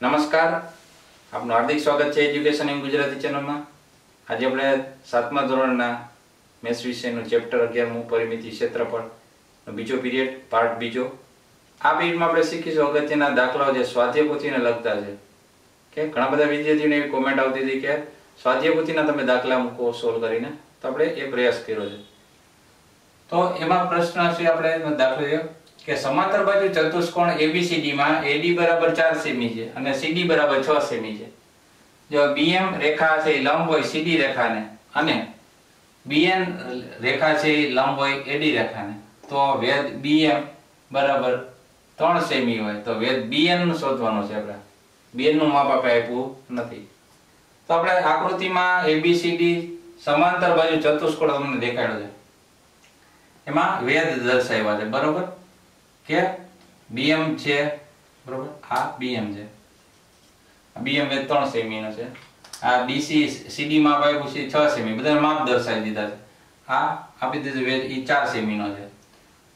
નમસ્કાર. આપનું હાર્દિક સ્વાગત છે એજ્યુકેશન ઇન ગુજરાતી ચેનલમાં. આજે આપણે સાતમા ધોરણના મેથ્સ વિષયનું ચેપ્ટર અગિયારમું પરિમિતિ ક્ષેત્રફળ બીજો પીરિયડ પાર્ટ બીજો. આ પીરિયડમાં આપણે શીખીશું અગત્યના દાખલાઓ જે સ્વાધ્યાય પોથીને લગતા છે. કે ઘણા બધા વિદ્યાર્થીઓને એવી કોમેન્ટ આવતી હતી કે સ્વાધ્યાય પોથીના તમે દાખલા મૂકો સોલ્વ કરીને. તો આપણે એ પ્રયાસ કર્યો છે. તો એમાં પ્રશ્ન છે આપણે દાખલો કે સમાંતર બાજુ ચતુષ્કોણ ABCD માં AD બરાબર 4 સેમી છે અને CD બરાબર 6 સેમી છે. જો BM રેખા છે લંબ હોય CD રેખાને અને BN રેખા છે લંબ હોય AD રેખાને, તો વેધ BM બરાબર 3 સેમી હોય. તો વેધ BN નું શોધવાનું છે આપણે BN નું માપ આપણે આપ્યું નથી. તો આપણે આકૃતિમાં ABCD સમાંતર બાજુ ચતુષ્કોણ તમને દેખાડ્યો છે. એમાં વેધ દર્શાવ્યા છે, બરોબર? કે બીએમ છે, બરોબર? આ બીએમ છે. બીએમ એ 3 સેમી છે. આ બીસી સીડી માપ આપ્યું છે 6 સેમી. બધા માપ દર્શાવી દીધા છે. આ આપી દીધું વેધ ઈ 4 સેમી છે.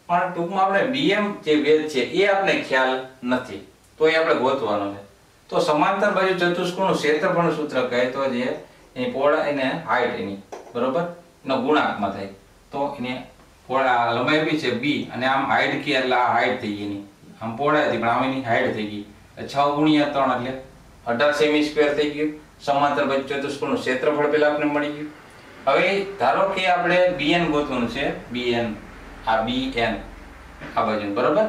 પણ ટૂંકમાં આપણે બીએમ જે વેધ છે, એ આપણે ખ્યાલ નથી. તો એ આપણે ગોતવાનો છે. તો સમાંતર બાજુ ચતુષ્કોણનું ક્ષેત્રફળ સૂત્ર કહે તો જે એની પહોળાઈ અને હાઈટ એની, બરોબર? એનો ગુણાંકમાં થાય. તો એને પહોળા લંબાઈ બી છે બી અને આમ હાઈટ કે એટલે આ હાઈટ થઈ ગઈ એની. આમ પોળા હતી, પણ આમ એની હાઈટ થઈ ગઈ. છ 6 ગુણ્યા ત્રણ એટલે 18 સેમી સ્ક્વેર થઈ ગયું. સમાંતર બાજુ ચતુષ્કોણનું ક્ષેત્રફળ પેલા આપણે મળી ગયું. હવે ધારો કે આપણે bn ગોતવાનું છે, bn, આ bn, આ બાજુ બરોબર?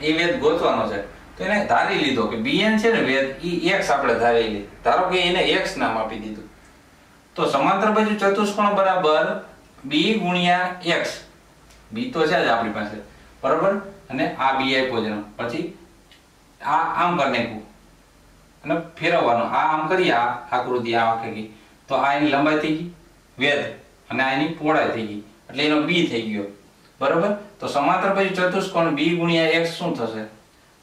એ વેદ ગોતવાનો છે. તો એને ધારી લીધો કે bn છે ને વેદ, ઈ એક્સ આપણે ધારી લીધું ધારો કે એને એક્સ નામ આપી દીધું. તો સમાંતર બાજુ ચતુષ્કોણ બરાબર b ગુણ્યા એક્સ બી તો છે જ આપણી પાસે. બરાબર? અને આ બી આપ્યો છે. પછી આ આમ કરી નાખવું અને ફેરવવાનું. આ આમ કરીએ, આ આકૃતિ આ આખી તો આ એની લંબાઈ થઈ ગઈ. વેધ. અને આ એની પહોળાઈ થઈ ગઈ. એટલે એનો બી થઈ ગયો. બરાબર? તો સમાંતર પછી ચતુષ્કોણ બી ગુણ્યા એક્સ શું થશે?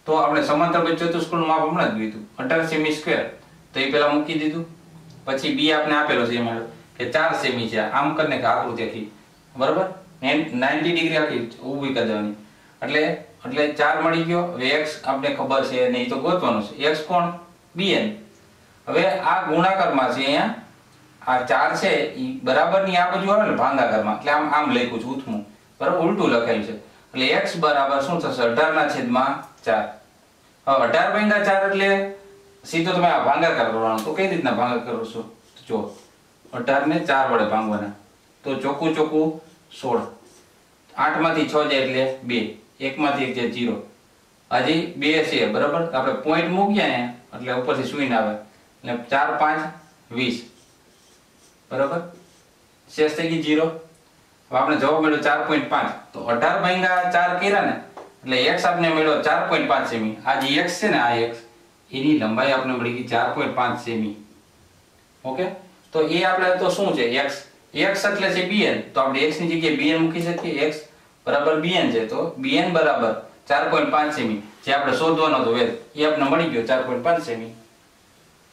તો આપણે સમાંતર પછી ચતુષ્કોણનું માપ હમણાં જ લીધું 18 સેમી સ્ક્વેર તો એ પેલા મૂકી દીધું. પછી બી આપણે આપેલો છે એમાં. કે 4 સેમી છે. આમ કરીને કે આકૃતિ આખી બરાબર 90 ડિગ્રી આખી ઊભી કરી દેવાની. એટલે એટલે 4 મળી ગયો. હવે x આપણે ખબર છે નહીં તો ગોતવાનું છે. x કોણ? bn. હવે આ ગુણાકારમાં છે અહીંયા, આ 4 છે, ઈ બરાબરની આ બાજુ આવે ને ભાગાકારમાં. એટલે આમ આમ લખ્યું છે ઉથમું. બરાબર? ઉલટું લખેલું છે. એટલે x બરાબર શું થશે? 18 ના છેદમાં 4 હવે 18 ભાગ્યા 4 એટલે સીધો તમે આ ભાગાકાર કરવાનો. તો કઈ રીતના ભાગાકાર કરશો? જો 18 ને 4 વડે ભાંગવાના. તો ચોખ્ખું ચોખ્ખું 16 8 માંથી 6 જાય એટલે 2 1 માંથી 1 જાય જીરો. હજી બે છે, બરાબર? આપણે પોઈન્ટ મૂક્યા ને, એટલે ઉપરથી સુઈને આવે. એટલે 4 5 20 બરાબર? શેષ થઈ ગઈ જીરો. આપણે જવાબ મળ્યો 4.5 તો અઢાર ભાંગા ચાર કર્યા ને, એટલે એક્સ આપણે મળ્યો 4.5 સેમી. આ જે એક્સ છે ને, આ એક્સ એની લંબાઈ આપણે મળી ગઈ 4.5 સેમી. ઓકે? તો એ આપણે તો શું છે? X x એટલે છે bn. તો આપણે x ની જગ્યાએ bn મૂકી શકીએ? X બરાબર bn છે. તો bn બરાબર 4.5 સેમી. જે આપણે શોધવાનો હતો વેધ એ આપણે મળી ગયો 4.5 સેમી.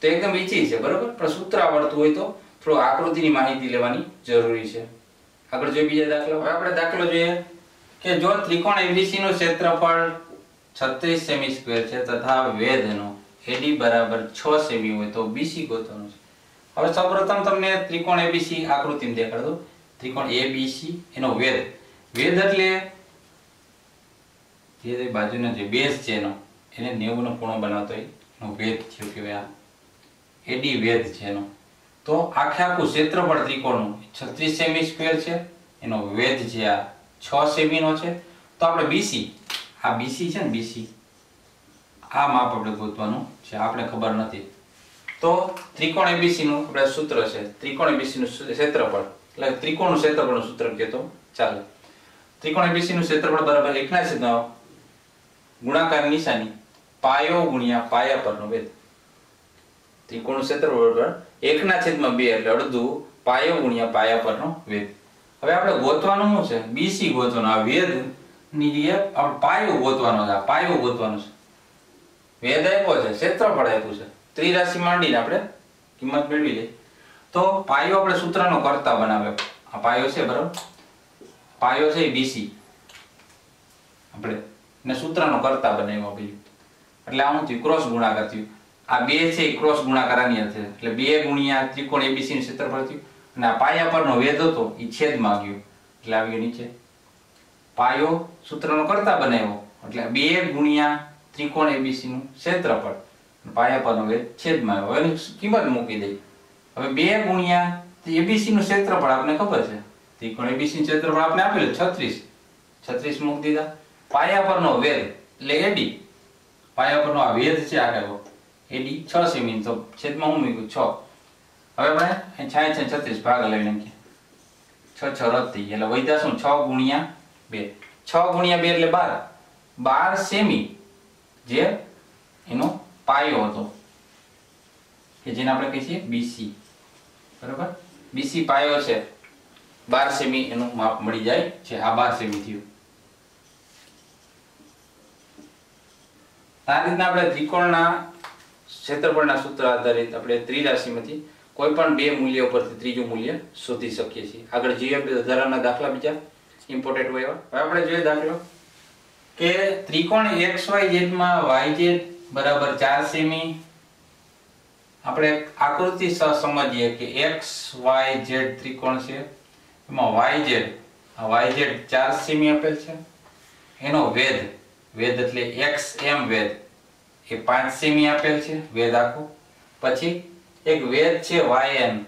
તો એકદમ ઈચી છે, બરાબર? પણ સૂત્ર આવડતું હોય તો થોડું આકૃતિની માહિતી લેવાની જરૂરી છે. આગળ જોઈએ બીજા દાખલો. હવે આપણે દાખલો જોઈએ કે જો ત્રિકોણ ABC નું ક્ષેત્રફળ 36 સેમી સ્ક્વેર છે તથા વેધનો AD બરાબર 6 સેમી હોય તો BC ગોતવાનું છે. હવે સૌપ્રથમ તમને ત્રિકોણ ABC આકૃતિમાં દેખાડ દો ત્રિકોણ એબીસી એનો વેધ વેધ એટલે જે બાજુનો જે બેઝ છે એનો, એને 90 નો ખૂણો બનાવતો હોય. એનો વેધ થયો કહેવાય આ. એડી વેધ છે એનો. તો આખે આખું ક્ષેત્રફળ ત્રિકોણનું 36 સેમી સ્ક્વેર છે. એનો વેધ છે આ 6 સેમી નો છે. તો આપણે બીસી આ બીસી છે ને બીસી આ માપ આપણે ગોતવાનું છે. આપણે ખબર નથી. તો ત્રિકોણ એબીસી નું આપણે સૂત્ર છે. ત્રિકોણ એબીસી નું ક્ષેત્રફળ. એટલે ત્રિકોણનું ક્ષેત્રફળનું સૂત્ર કહે તો ચાલે. ત્રિકોણ એબીસી નું ક્ષેત્રફળ બરાબર એકના છેદમાં ગુણાકાર નિશાની પાયો ગુણ્યા પાયા પરનો વેધ ત્રિકોણનું ક્ષેત્રફળ બરાબર એકના છેદમાં બે એટલે અડધું પાયો ગુણ્યા પાયા પરનો વેધ હવે આપણે ગોતવાનું શું છે? બીસી ગોતવાનો. આ વેધની જે આપણે પાયો ગોતવાનો છે. પાયો ગોતવાનો છે. વેધ આપ્યો છે. ક્ષેત્રફળ આપ્યું છે. ત્રિરાશિ માંડીને આપણે કિંમત મેળવી લઈએ. તો પાયો આપણે સૂત્રનો કરતા બનાવે આ પાયો છે, બરાબર? પાયો છે BC. આપણે ને સૂત્રનો કરતા બનાવ્યો બીજું. એટલે આ શું થયું ક્રોસ ગુણાકાર થયું. આ બે છે ક્રોસ ગુણાકારની આની એટલે બે ગુણ્યા ત્રિકોણ એબીસી નું ક્ષેત્રફળ થયું. અને આ પાયા પરનો વેધ હતો એ છેદમાં ગયો. એટલે આવી ગયો નીચે. પાયો સૂત્રનો કરતા બનાવ્યો. એટલે બે ગુણ્યા ત્રિકોણ એબીસી નું ક્ષેત્રફળ. પાયા પરનો વેધ છેદમાં હવે એની કિંમત મૂકી દઈ હવે બે ગુણ્યા એબીસી નું ક્ષેત્રફળ આપણને ખબર છે? ત્રિકોણ એબીસી નું ક્ષેત્રફળ આપણે આપેલું છત્રીસ. છત્રીસ મૂકી દીધા. પાયા પરનો વેધ એટલે એડી પાયા પરનો આ વેધ છે આખો એડી છ સેમી, તો છેદમાં હું મૂક્યું? છ. હવે આપણે છાય છે છત્રીસ ભાગ લઈ નાખીએ. છ છ રદ થઈ એટલે વૈધા શું? છ ગુણ્યા બે. છ ગુણ્યા બે એટલે બાર. બાર સેમી. જે એનો પાયો હતો, કે જેને આપણે કહીએ છીએ બીસી બરાબર? બીસી પાયો છે. બાર સેમી એનું માપ મળી જાય છે. આ બાર સેમી થયું. આ રીતના આપણે ત્રિકોણના ક્ષેત્રફળના સૂત્ર આધારિત આપણે ત્રિરાશિમાંથી કોઈ પણ બે મૂલ્ય પરથી ત્રીજું મૂલ્ય શોધી શકીએ છીએ. આગળ જોઈએ વધારાના દાખલા બીજા. ઇમ્પોર્ટન્ટ હોય એવા. હવે આપણે જોઈએ દાખલો. કે ત્રિકોણ X Y Z Y Z બરાબર ચાર સેમી આપણે આકૃતિ સહ સમજીએ કે એક્સ વાય ઝેડ ત્રિકોણ છે. એમાં વાય ઝેડ વાય ઝેડ ચાર સેમી આપેલ છે. એનો વેધ વેધ એટલે એક્સ એમ વેધ. એ પાંચ સેમી આપેલ છે. વેધ આખું. પછી એક વેધ છે વાય એન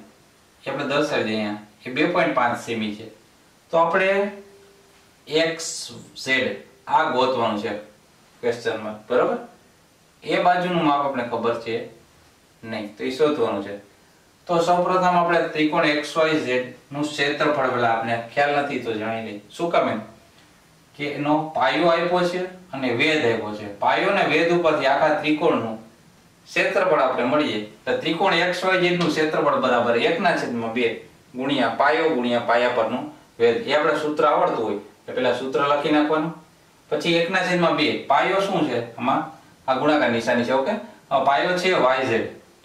એ આપણે દર્શાવી દઈએ અહીંયા. એ બે પોઈન્ટ પાંચ સેમી છે. તો આપણે એક્સ ઝેડ આ ગોતવાનું છે. ક્વેશ્ચનમાં બરાબર? એ બાજુનું માપ આપણે ખબર છે? નહીં, તો એ શોધવાનું છે. તો સૌપ્રથમ આપણે ત્રિકોણ ઝેડનું ક્ષેત્રફળ પહેલા આપણે ખ્યાલ નથી, તો જાણી લઈએ. શું કામ કે એનો પાયો આપ્યો છે અને વેધ આપ્યો છે. પાયો અને વેધ ઉપરથી આખા ત્રિકોણનું ક્ષેત્રફળ આપણે મળીએ. તો ત્રિકોણ એક્સ ઝેડનું ક્ષેત્રફળ બરાબર એકના છેદમાં બે ગુણ્યા પાયો ગુણ્યા પાયા પરનું વેધ. એ આપણે સૂત્ર આવડતું હોય એટલે પેલા સૂત્ર લખી નાખવાનું. પછી એકના છેદમાં બે. પાયો શું છે? આમાં આ ગુણાકાર નિશાની છે ઓકે પાયો છે yz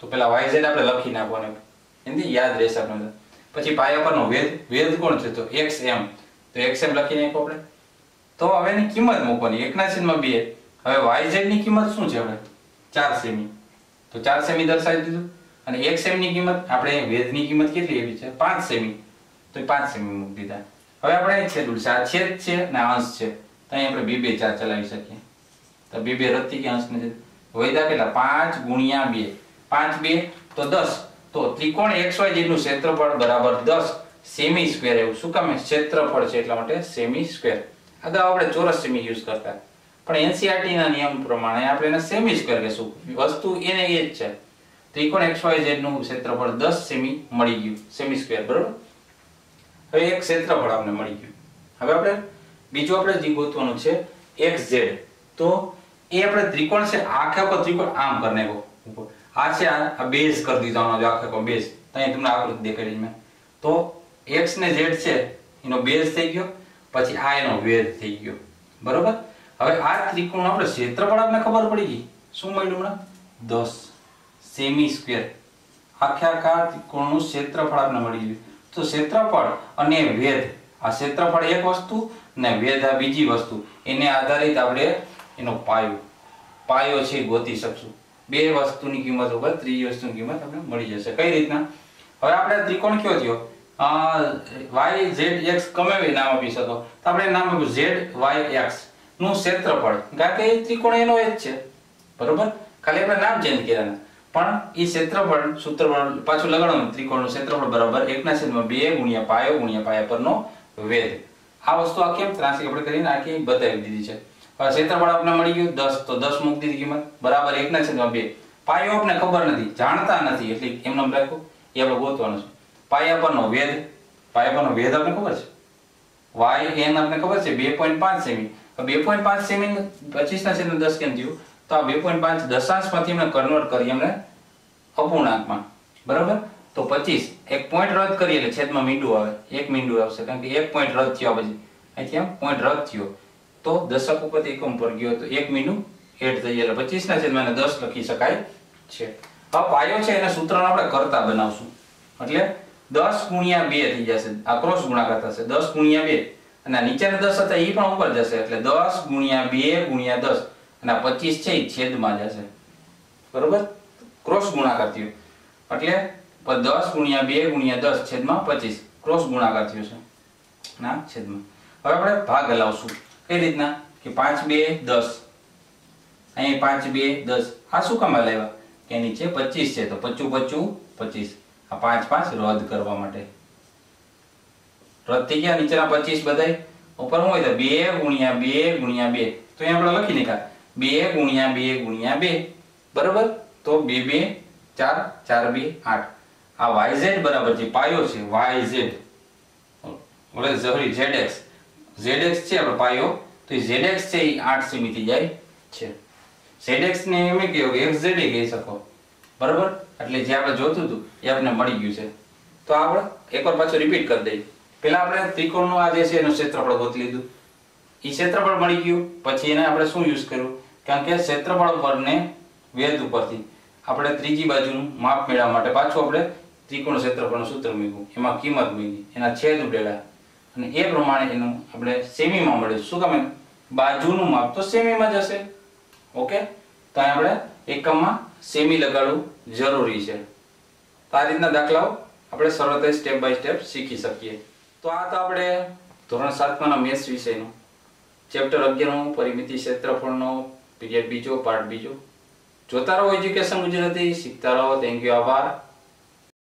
તો પેલા yz આપણે લખી નાખવાનું. હિન્દી યાદ રહેશે આપણે પછી પાયા પરનો વેધ વેધ કોણ છે? તો એમ તો એમ લખી નાખો આપણે. તો હવે એની કિંમત મૂકવાની. એકના છેદમાં બે. હવે yz ની કિંમત શું છે આપણે ચાર સેમી. તો ચાર સેમી દર્શાવી દીધું. અને સેમી ની કિંમત, આપણે વેધની કિંમત કેટલી એવી છે? પાંચ સેમી. તો એ પાંચ સેમી મૂકી દીધા. હવે આપણે છેદ છે આ છેદ છે ને અંશ છે. તો અહીં આપણે બે ચાર ચલાવી શકીએ. તો બે બે રદ થઈ ગયા અંશ ને વૈધા કેટલા પાંચ ગુણ્યા બે. પાંચ બે તો દસ. તો ત્રિકોણ એક્સ જેટલું ક્ષેત્રફળ બરાબર દસ. સેમી સ્ક્વેર એવું. શું કામ ક્ષેત્રફળ છે એટલા માટે સેમી સ્ક્વેર અગાઉ આપણે ચોરસ સેમી યુઝ કરતા. પણ એનસીઆરટી ના નિયમ પ્રમાણે આપણે એને સેમી સ્ક્વેર કહેશું. વસ્તુ એને એ જ છે. ત્રિકોણ એક્સ વાય ઝેડનું ક્ષેત્રફળ દસ સેમી મળી ગયું. સેમી સ્ક્વેર બરોબર? હવે એક ક્ષેત્રફળ આપણે મળી ગયું. હવે આપણે બીજું આપણે જે ગોતવાનું છે. એક્સ ઝેડ તો એ આપણે ત્રિકોણ છે, આખે આખો ત્રિકોણ આમ કરી નાખો આ છે આ બેઝ કરી દીધો, આનો આખે આખો બેઝ. ત્યાં તમને આકૃતિ દેખાડી મેં. તો એક્સ ને ઝેડ છે, એનો બેઝ થઈ ગયો, પછી આ એનો વેધ થઈ ગયો. બરોબર? હવે આ ત્રિકોણ આપણે ક્ષેત્રફળ આપણે ખબર પડી ગઈ. શું મળ્યું હમણાં? દસ. સેમી સ્ક્વેર આખે આખા ત્રિકોણનું ક્ષેત્રફળ આપણે મળી ગયું. તો ક્ષેત્રફળ અને વેધ. આ ક્ષેત્રફળ એક વસ્તુ ને વેધ આ બીજી વસ્તુ. એને આધારિત આપણે એનો પાયો. પાયો છે ગોતી શકશું. બે વસ્તુની કિંમત ઉપર ત્રીજી વસ્તુની કિંમત આપણે મળી જશે. કઈ રીતના? હવે આપણે ત્રિકોણ કયો થયો? વાય ઝેડ એક્સ કમે નામ આપી શકો. તો આપણે નામ આપ્યું ઝેડ વાય એક્સનું ક્ષેત્રફળ. કારણ કે ત્રિકોણ એનો એ જ છે. બરોબર? ખાલી આપણે નામ ચેન્જ કર્યા પણ એ ક્ષેત્રફળ, સૂત્રફળ, પાછું લગાડવાનું ત્રિકોણનું ક્ષેત્રફળ બરાબર એકના છેદમાં બે ગુણ્યા પાયો ગુણ્યા પાયા પરનો વેધ આ વસ્તુ આ કેમ ત્રાસી આપણે કરીને આખી બતાવી દીધી છે. ક્ષેત્રફળ આપણે મળી ગયું દસ, તો દસ મૂકી દીધી કિંમત. બરાબર એકના છેદમાં બે. પાયો આપણે ખબર નથી, જાણતા નથી, એટલે એમને રાખ્યું. એ આપણે ગોતવાનું છે. પાયા પરનો વેધ. પાયા પરનો વેધ આપણે ખબર છે? વાય, એન આપણે ખબર છે? બે પોઈન્ટ પાંચ સેમી. બે પોઈન્ટ પાંચ સેમી પચીસ ના છેદમાં દસ કેમ થયું? તો આ બે પોઈન્ટ પાંચ દશાંશમાંથી એમને કન્વર્ટ કરી એમને અપૂર્ણાંકમાં. બરાબર? તો પચીસ. એક પોઈન્ટ રદ કરીએ એટલે છેદમાં મીંડું આવે. એક મીંડું આવશે. કારણ કે એક પોઈન્ટ રદ થયો પછી. અહીંથી એમ પોઈન્ટ રદ થયો. તો દશક ઉપર એકમ પર ગયો તો એક મીનું એડ થઈ એટલે પચીસ ના છેદમાં દસ લખી શકાય છે. હવે પાયો છે એના સૂત્રનો આપણે કરતા બનાવશું. એટલે દસ ગુણ્યા બે થઈ જશે. આ ક્રોસ ગુણાકાર થશે. દસ ગુણ્યા બે. અને નીચેના દસ હતા એ પણ ઉપર જશે. એટલે દસ ગુણ્યા બે ગુણ્યા દસ. અને પચીસ છે એ છેદમાં જશે. બરોબર? ક્રોસ ગુણાકાર થયો. એટલે દસ ગુણ્યા બે ગુણ્યા દસ છેદમાં પચીસ. ક્રોસ ગુણાકાર થયો છે. ના, છેદમાં. હવે આપણે ભાગ હલાવશું. કઈ રીતના કે પાંચ, બે, દસ. અહીં પાંચ, બે, દસ. આ શું કામ લેવા કે નીચે પચીસ છે, તો પચું પચું, પચીસ. આ પાંચ પાંચ રદ કરવા માટે. રદ થઈ ગયા, નીચેના પચીસ બધાય. ઉપર હોય તો બે ગુણ્યા બે ગુણ્યા બે. તો અહીં આપણે લખી નીકા બે ગુણ્યા બે ગુણ્યા બે. બરાબર? તો બે બે, ચાર ચાર, બે, આઠ. આ વાય બરાબર છે પાયો છે, વાય ઓલે ઝહરી ઝેડ એક્સ. ઝેડ છે આપણો પાયો. તો એ ઝેડ છે, એ આઠ સેમી જાય છે. ઝેડ ને એમ કહ્યું કે એક્સ ઝેડ કહી શકો. બરાબર? એટલે જે આપણે જોતું હતું, એ આપણને મળી ગયું છે. તો આપણે એકવાર પાછું રિપીટ કરી દઈએ. પહેલા આપણે ત્રિકોણનું આ જે છે, એનું ક્ષેત્રફળ ગોતી લીધું. એ ક્ષેત્રફળ મળી ગયું. પછી એને આપણે શું યુઝ કર્યું? કારણ કે ક્ષેત્રફળ પરને વેધ ઉપરથી આપણે ત્રીજી બાજુનું માપ મેળવવા માટે પાછું આપણે ત્રિકોણ ક્ષેત્રફળનું સૂત્ર મૂક્યું. એમાં કિંમત મૂકી. એના છેદ ઉડેલા. અને એ પ્રમાણે એનું આપણે સેમીમાં મળ્યું. શું કામ બાજુનું માપ તો સેમીમાં જ હશે. ઓકે? તો આપણે એકમમાં સેમી લગાડવું જરૂરી છે. તો આ રીતના દાખલાઓ આપણે સરળતાથી સ્ટેપ બાય સ્ટેપ શીખી શકીએ. તો આ તો આપણે ધોરણ સાતમાના મેથ્સ વિષયનું. ચેપ્ટર અગિયારનું પરિમિતિ ક્ષેત્રફળનો પીરિયડ બીજો પાર્ટ બીજો. જોતા રહો એજ્યુકેશન ગુજરાતી, શીખતા રહો. થેન્ક યુ આભાર.